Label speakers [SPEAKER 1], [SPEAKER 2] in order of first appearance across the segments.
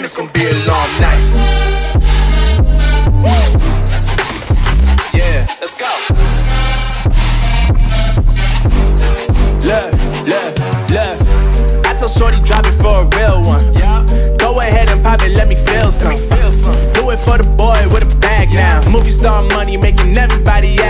[SPEAKER 1] Damn, it's gonna be a long night. Yeah, let's go.
[SPEAKER 2] Look, look, look. I told Shorty drop it for a real one.
[SPEAKER 1] Yeah.
[SPEAKER 2] Go ahead and pop it, let me feel some.
[SPEAKER 1] Feel some.
[SPEAKER 2] Do it for the boy with a bag now. Movie star money making everybody act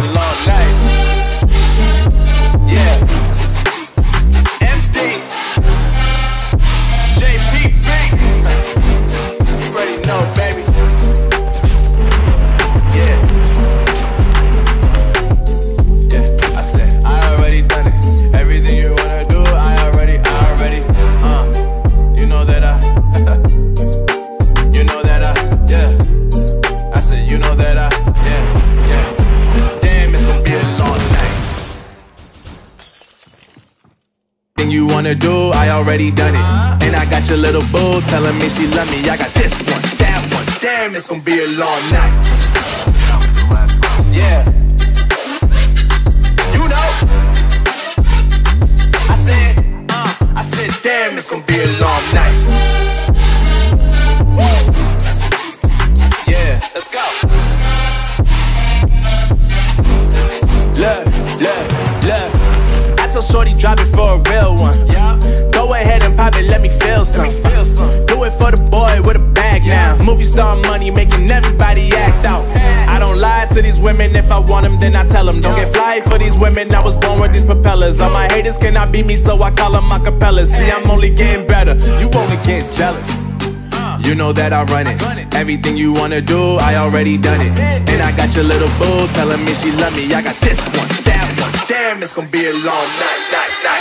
[SPEAKER 1] wanna do, I already done it. And I got your little boo telling me she love me. I got this one, that one. Damn, it's gonna be a long night. Yeah. You know. I said, uh, I said, damn, it's gonna be a
[SPEAKER 2] Movie star money making everybody act out. I don't lie to these women. If I want them, then I tell them. Don't get fly for these women. I was born with these propellers. All my haters cannot beat me, so I call them acapellas. See, I'm only getting better. You only get jealous.
[SPEAKER 1] You know that I run it. Everything you wanna do, I already done it. And I got your little boo telling me she love me. I got this one, that one. Damn, it's gonna be a long night, night, night, night.